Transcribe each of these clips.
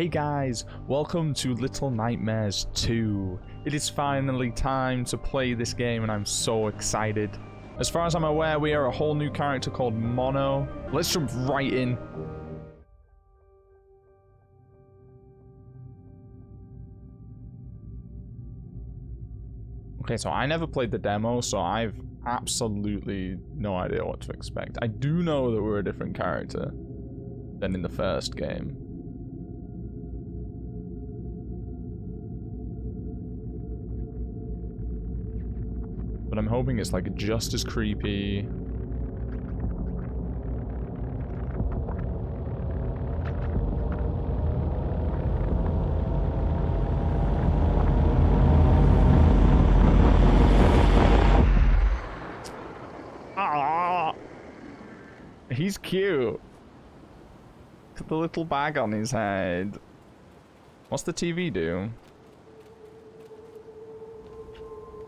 Hey guys, welcome to Little Nightmares 2. It is finally time to play this game and I'm so excited. As far as I'm aware, we are a whole new character called Mono. Let's jump right in. Okay, so I never played the demo, so I've absolutely no idea what to expect. I do know that we're a different character than in the first game. But I'm hoping it's like just as creepy. Ah, he's cute. Look at the little bag on his head. What's the TV do?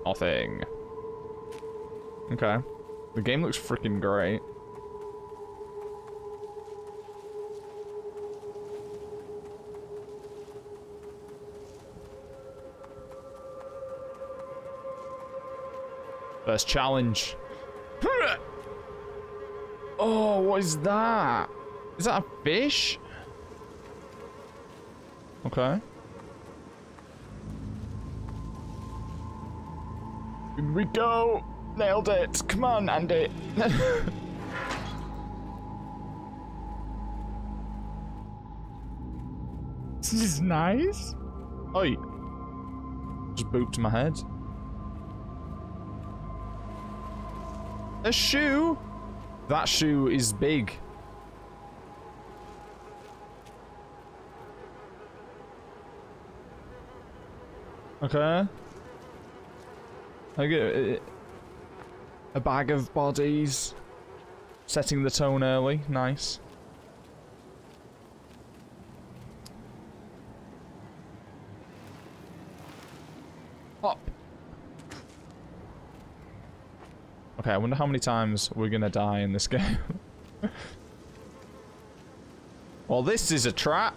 Nothing. Okay. The game looks freaking great. First challenge. Oh, what is that? Is that a fish? Okay. Here we go. Nailed it. Come on, Andy. this is nice. Oi. Just booped my head. A shoe? That shoe is big. Okay. It. A bag of bodies. Setting the tone early. Nice. Up. Okay, I wonder how many times we're gonna die in this game. well, this is a trap.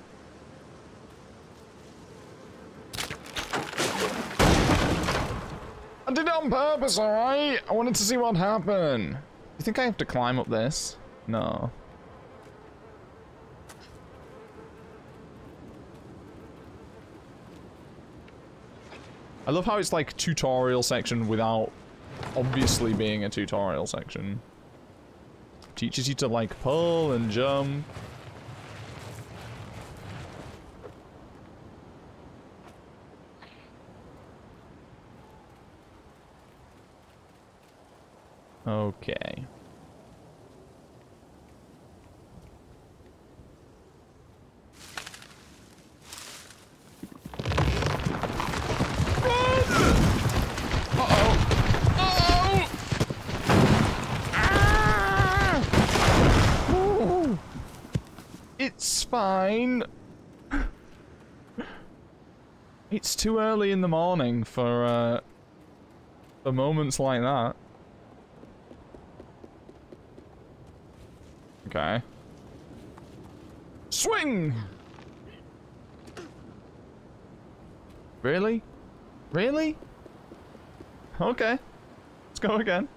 I did it on purpose, alright? I wanted to see what happened. You think I have to climb up this? No. I love how it's like tutorial section without obviously being a tutorial section. Teaches you to like pull and jump. Okay. It's fine. It's too early in the morning for, uh, for moments like that. Okay. Swing! Really? Really? Okay. Let's go again.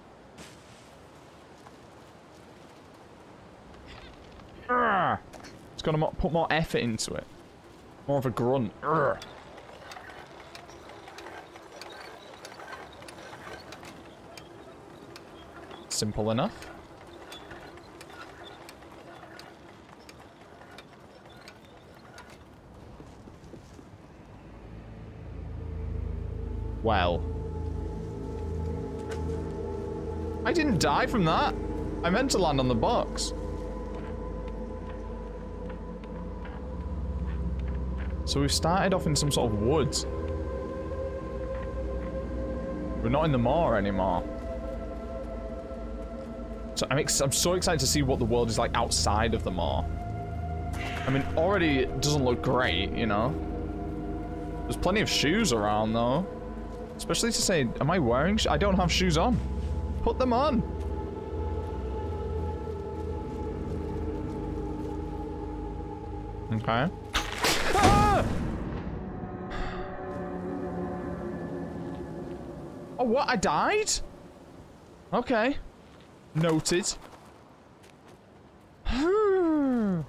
It's gonna put more effort into it. More of a grunt. Urgh. Simple enough. Well. I didn't die from that. I meant to land on the box. So we've started off in some sort of woods. We're not in the Maw anymore. So I'm, I'm so excited to see what the world is like outside of the Maw. I mean, already it doesn't look great, you know? There's plenty of shoes around, though. Especially to say, am I wearing I don't have shoes on. Put them on. Okay. Ah! Oh, what? I died? Okay. Noted. Hmm.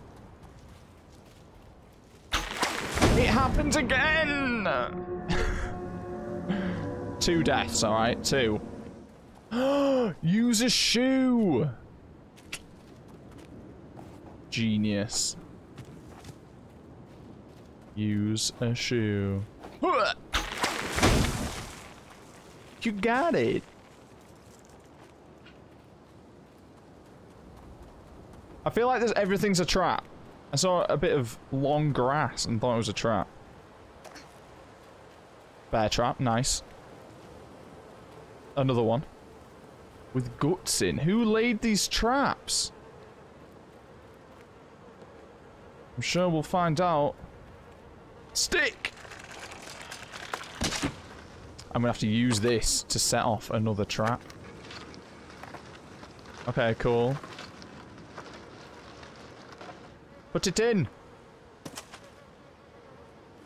it happened again! Two deaths, alright? Two. Use a shoe! Genius. Use a shoe. You got it. I feel like there's everything's a trap. I saw a bit of long grass and thought it was a trap. Bear trap, nice. Another one. With guts in. Who laid these traps? I'm sure we'll find out. Stick! I'm gonna have to use this to set off another trap. Okay, cool. Put it in!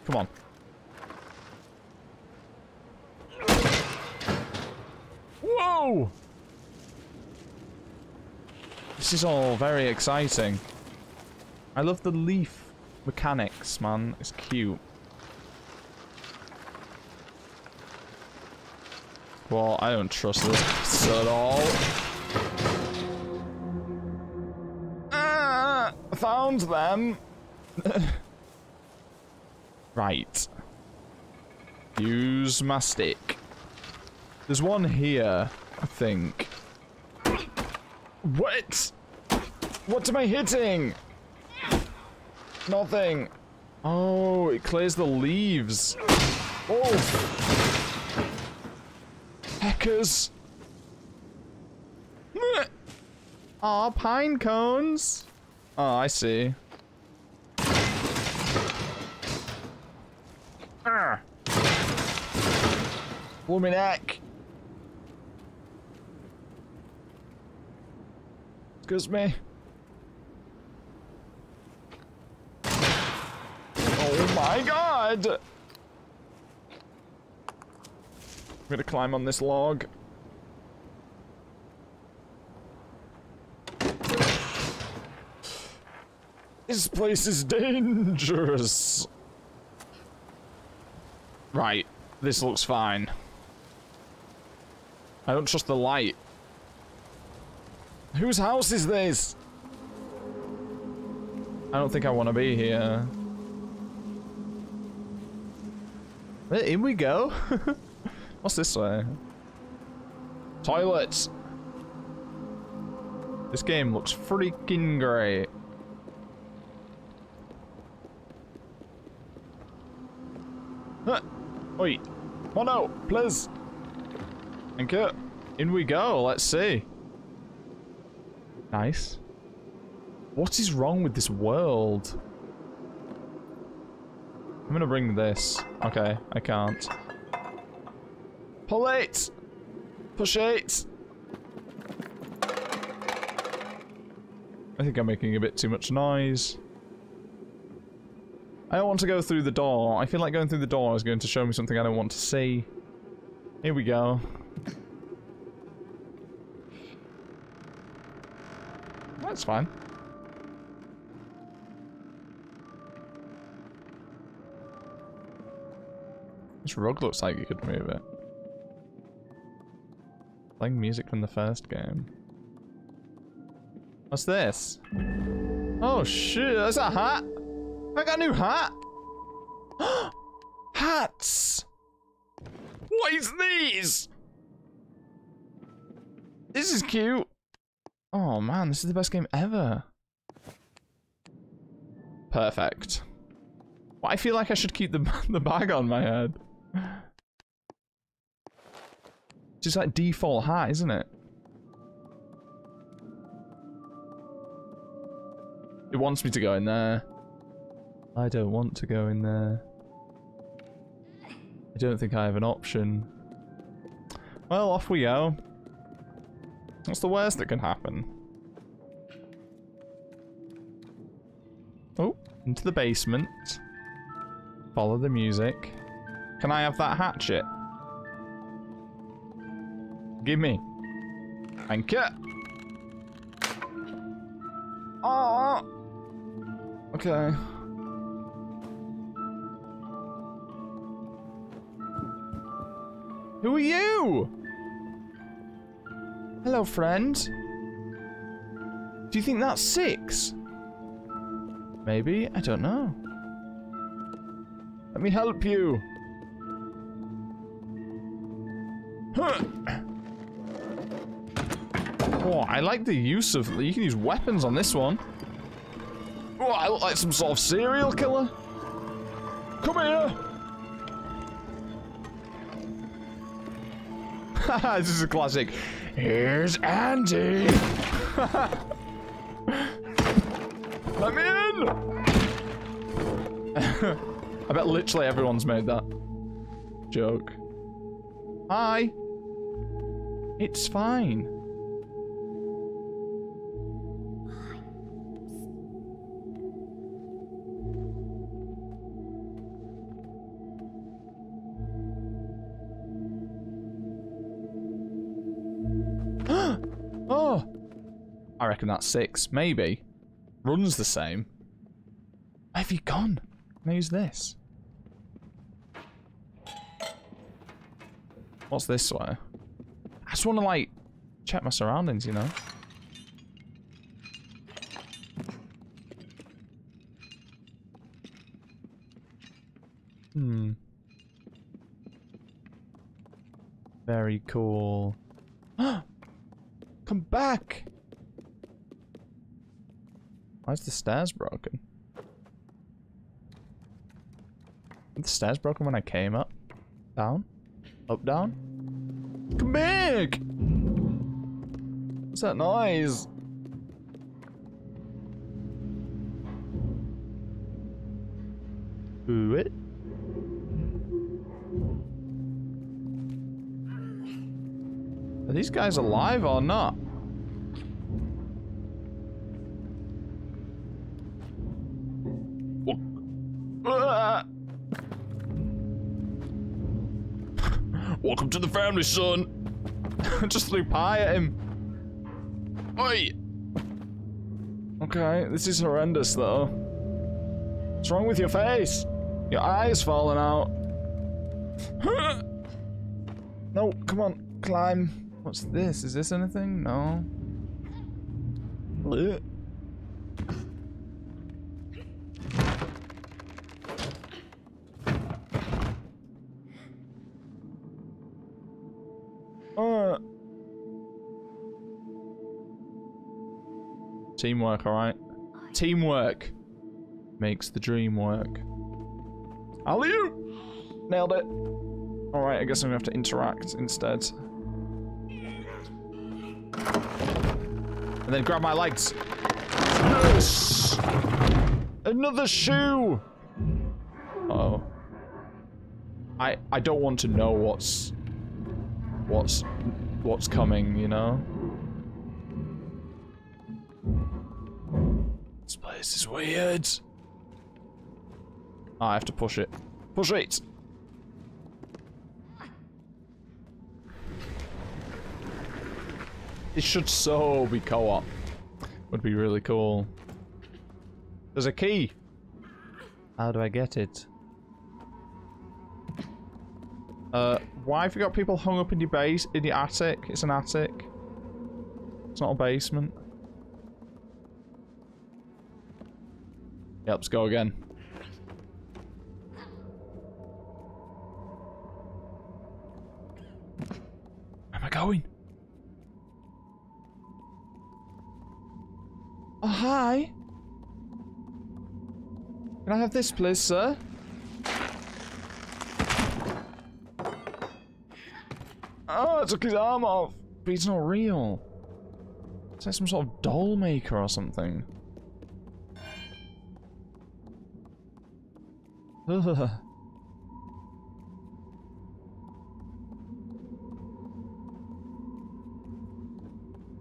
Come on. This is all very exciting. I love the leaf mechanics, man. It's cute. Well, I don't trust this at all. Ah, found them. right. Use my stick. There's one here, I think. What? What am I hitting? Nothing. Oh, it clears the leaves. Oh. Heckers. Aw, pine cones. Oh, I see. Ah. Me neck. Excuse me. Oh my god! I'm gonna climb on this log. This place is dangerous. Right. This looks fine. I don't trust the light. Whose house is this? I don't think I want to be here. Eh, in we go. What's this way? Toilets. This game looks freaking great. Huh. Oi. Oh no, please. Thank you. In we go, let's see. Nice. What is wrong with this world? I'm gonna bring this. Okay, I can't. Pull it! Push it! I think I'm making a bit too much noise. I don't want to go through the door. I feel like going through the door is going to show me something I don't want to see. Here we go. That's fine. This rug looks like you could move it. Playing music from the first game. What's this? Oh shit, that's a hat! I got a new hat! Hats! What is these? This is cute. Oh man, this is the best game ever. Perfect. Well, I feel like I should keep the, the bag on my head. Just like default hat, isn't it? It wants me to go in there. I don't want to go in there. I don't think I have an option. Well, off we go. What's the worst that can happen? Oh, into the basement. Follow the music. Can I have that hatchet? Gimme. Thank you. Oh. Okay. Who are you? Hello, friend. Do you think that's six? Maybe? I don't know. Let me help you. Huh. Oh, I like the use of... You can use weapons on this one. Oh, I look like some sort of serial killer. Come here. this is a classic. Here's Andy. Let me in. I bet literally everyone's made that joke. Hi. It's fine. Reckon that's six. Maybe. Run's the same. Where have you gone? Use this? What's this way? I just want to, like, check my surroundings, you know? Hmm. Very cool. Come back! Why is the stairs broken? Were the stairs broken when I came up? Down? Up, down? Come back! What's that noise? Who it? Are these guys alive or not? To the family, son. Just threw pie at him. Oi! Okay, this is horrendous, though. What's wrong with your face? Your eye's falling out. no, come on, climb. What's this? Is this anything? No. Blech. Teamwork, alright? Teamwork makes the dream work. alley Nailed it. Alright, I guess I'm gonna have to interact instead. And then grab my legs. Yes! Another shoe! Uh oh. I I don't want to know what's what's what's coming, you know? This is weird. Oh, I have to push it. Push it! It should so be co-op. Would be really cool. There's a key. How do I get it? Uh, why have you got people hung up in your base, in your attic? It's an attic. It's not a basement. Yep, let's go again. Where am I going? Oh, hi. Can I have this, please, sir? Oh, I took his arm off. But he's not real. It's like some sort of doll maker or something.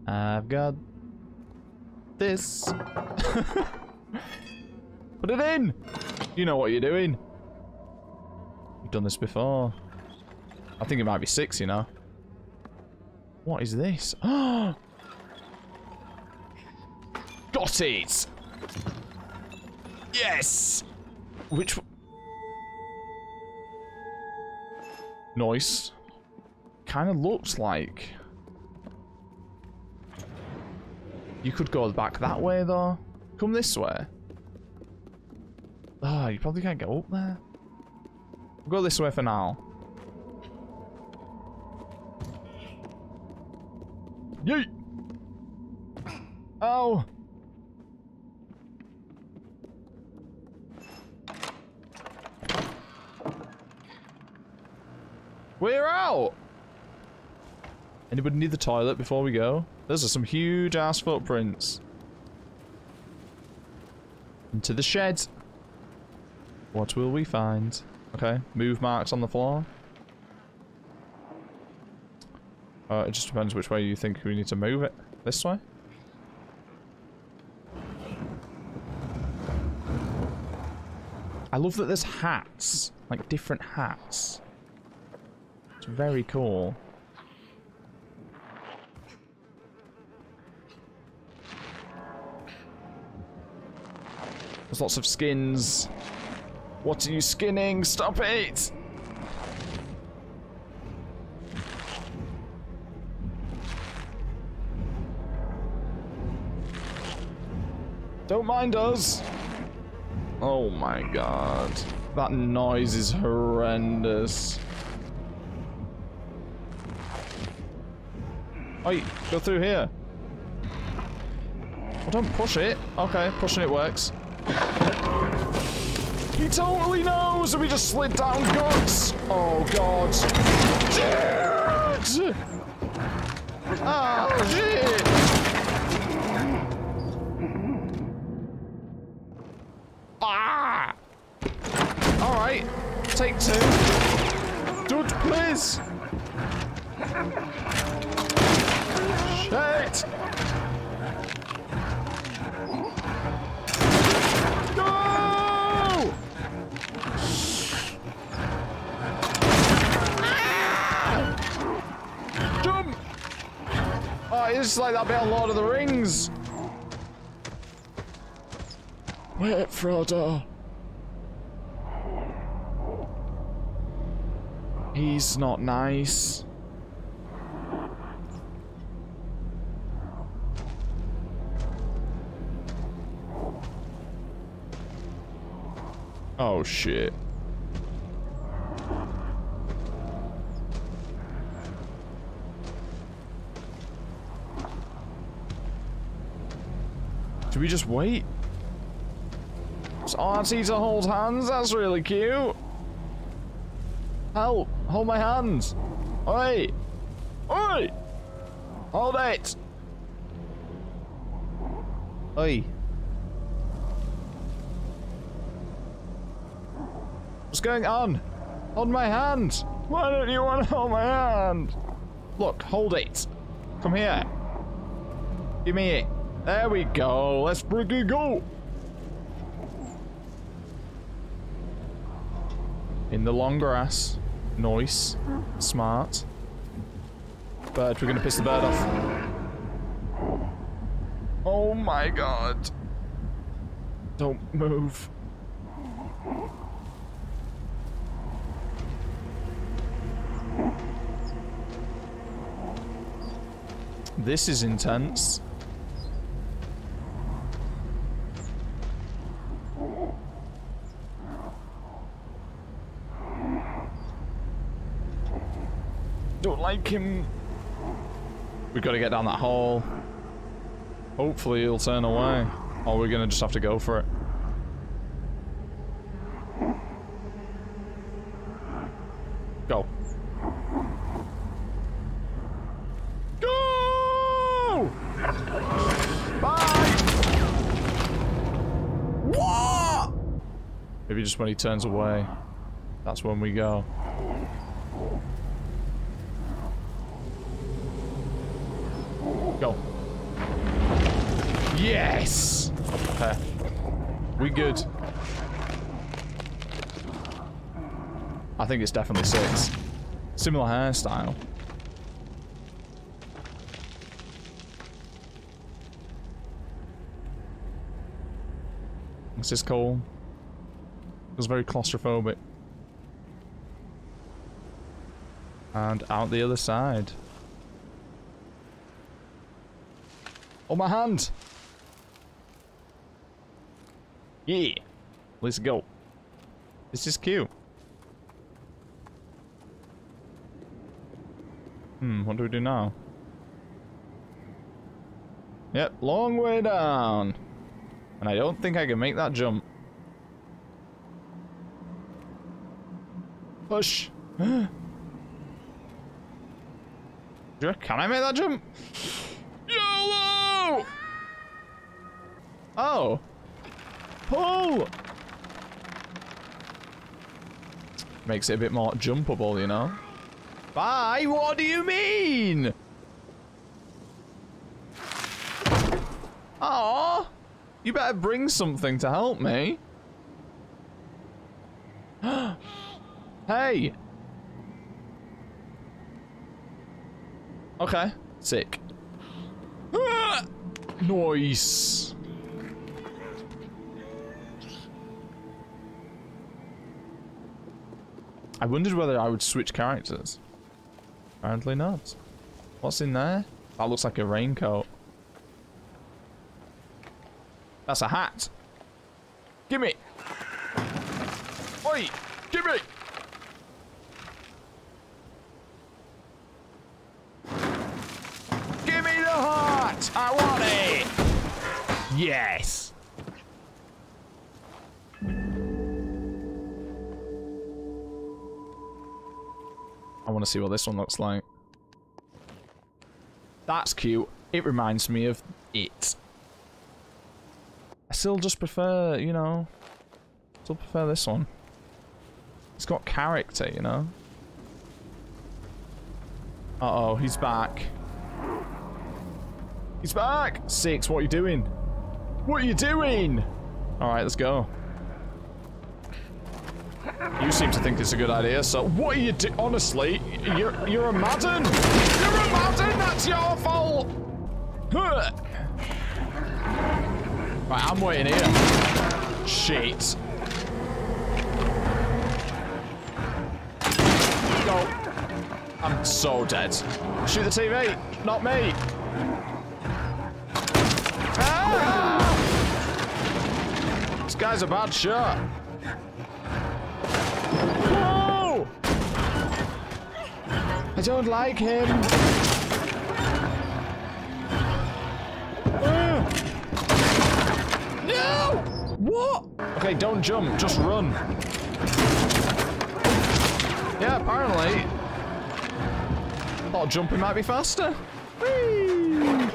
I've got this. Put it in! You know what you're doing. You've done this before. I think it might be six, you know. What is this? Got it! Yes! Which... Nice. Kind of looks like... You could go back that way, though. Come this way. Ah, oh, you probably can't get up there. We'll go this way for now. Yeet! Oh! We're out! Anybody need the toilet before we go? Those are some huge ass footprints. Into the shed. What will we find? Okay, move marks on the floor. Uh, it just depends which way you think we need to move it. This way? I love that there's hats. Like, different hats. It's very cool. There's lots of skins. What are you skinning? Stop it! Don't mind us. Oh my god. That noise is horrendous. Wait, go through here. Oh, don't push it. Okay, pushing it works. He totally knows! And we just slid down guts! Oh god. Shit! Ah, shit! It's like that bit on Lord of the Rings. Wait, Frodo. He's not nice. Oh shit. Do we just wait? It's Artie to hold hands, that's really cute. Help! Hold my hands! Oi! Oi! Hold it! Oi. What's going on? Hold my hand! Why don't you want to hold my hand? Look, hold it. Come here. Give me it. There we go. Let's freaking go. In the long grass. Nice. Smart. Bird, we're gonna piss the bird off. Oh my god. Don't move. This is intense. Don't like him. We've got to get down that hole. Hopefully he'll turn away. Or we're going to just have to go for it. Go. Go! Bye! What? Maybe just when he turns away. That's when we go. Go. Yes! Okay. We good. I think it's definitely six. Similar hairstyle. This is cool. It was very claustrophobic. And out the other side. Oh, my hand! Yeah! Let's go. This is cute. Hmm, what do we do now? Yep, long way down. And I don't think I can make that jump. Push. Can I make that jump? Oh. Pull! Makes it a bit more jumpable, you know? Bye? What do you mean? Oh, you better bring something to help me. hey. Okay, sick. Nice. I wondered whether I would switch characters. Apparently not. What's in there? That looks like a raincoat. That's a hat. Gimme. See what this one looks like. That's cute. It reminds me of it. I still just prefer, you know, still prefer this one. It's got character, you know. Uh-oh, he's back. He's back! Six, what are you doing? What are you doing? Alright, let's go. You seem to think it's a good idea, so what are you do- honestly, you're- you're a Madden! You're a Madden, that's your fault! Right, I'm waiting here. Shit. Go. I'm so dead. Shoot the TV, not me. Ah! This guy's a bad shot. Don't like him. Ah! No! What? Okay, don't jump, just run. Yeah, apparently. Thought jumping might be faster. Whee!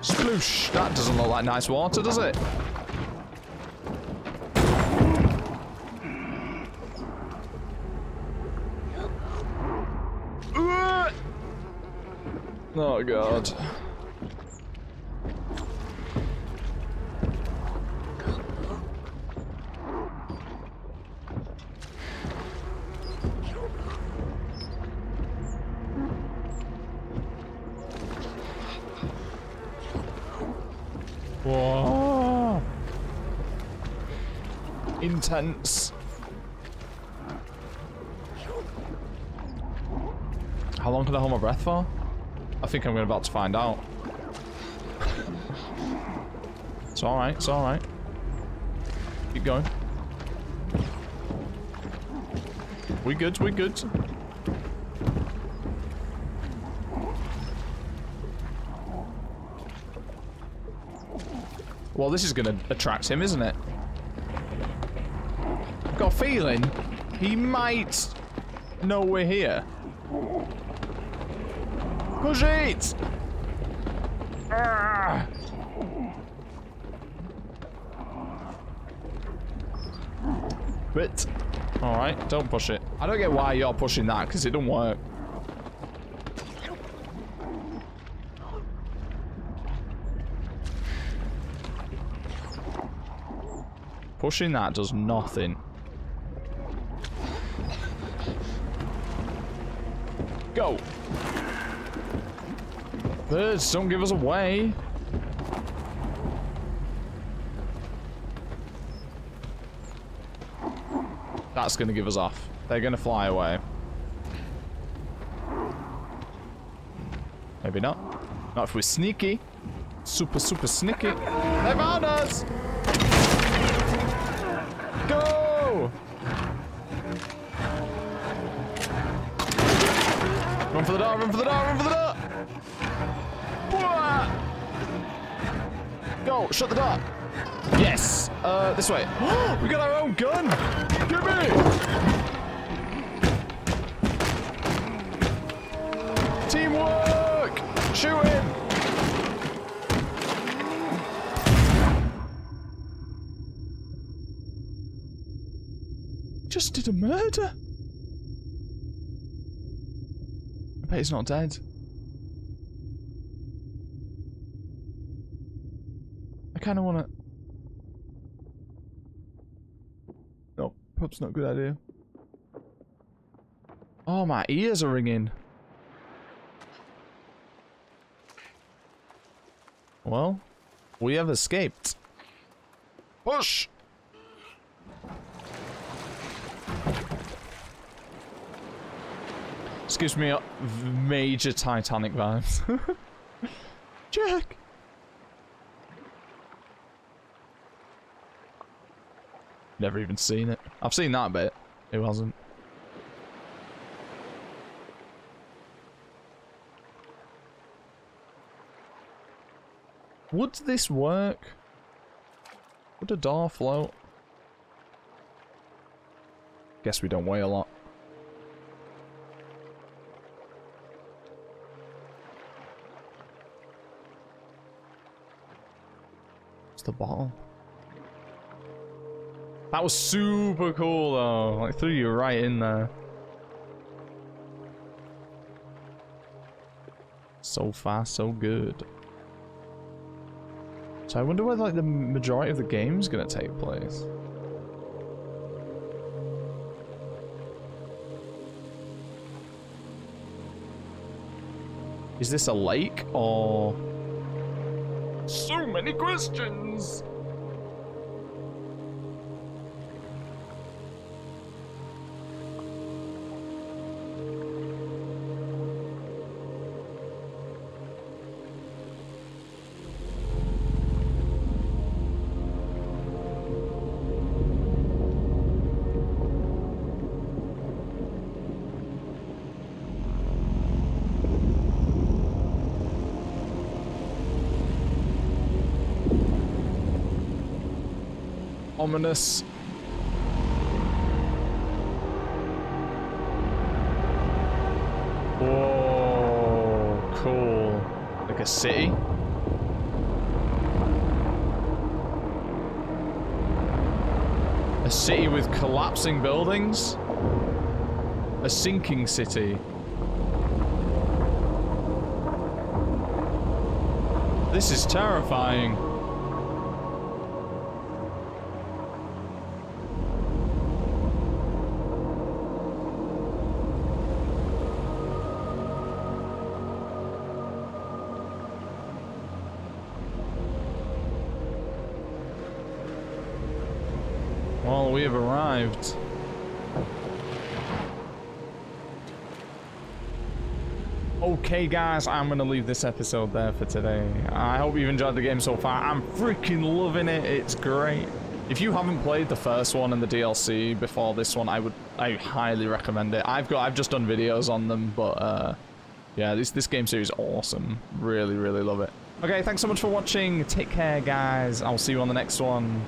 Sploosh. That doesn't look like nice water, does it? Oh, God. Whoa. Intense. How long can I hold my breath for? I think I'm about to find out. It's alright, it's alright. Keep going. We good, we good. Well, this is going to attract him, isn't it? I've got a feeling he might know we're here. Push it! Ah. Quit. Alright, don't push it. I don't get why you're pushing that, because it don't work. Pushing that does nothing. Go! Birds, don't give us away. That's going to give us off. They're going to fly away. Maybe not. Not if we're sneaky. Super, super sneaky. They found us! Go! Run for the door, run for the door, run for the door! Go, shut the door. Yes. Uh, this way. we got our own gun. Give me. Teamwork. Shoot him. Just did a murder. I bet he's not dead. Kind of want to... Oh, no, perhaps not a good idea. Oh, my ears are ringing. Well, we have escaped. Push! This gives me uh, major Titanic vibes. Jack! Never even seen it. I've seen that bit. It wasn't. Would this work? Would a door float? Guess we don't weigh a lot. It's the bottle. That was super cool though. Like threw you right in there. So fast, so good. So I wonder where like the majority of the game's gonna take place. Is this a lake or... So many questions! Ominous. Whoa, cool. Like a city. A city with collapsing buildings? A sinking city. This is terrifying. Okay guys, I'm going to leave this episode there for today. I hope you've enjoyed the game so far. I'm freaking loving it. It's great. If you haven't played the first one and the DLC before this one, I would I highly recommend it. I've got I've just done videos on them, but uh, yeah, this this game series is awesome. Really, really love it. Okay, thanks so much for watching. Take care, guys. I'll see you on the next one.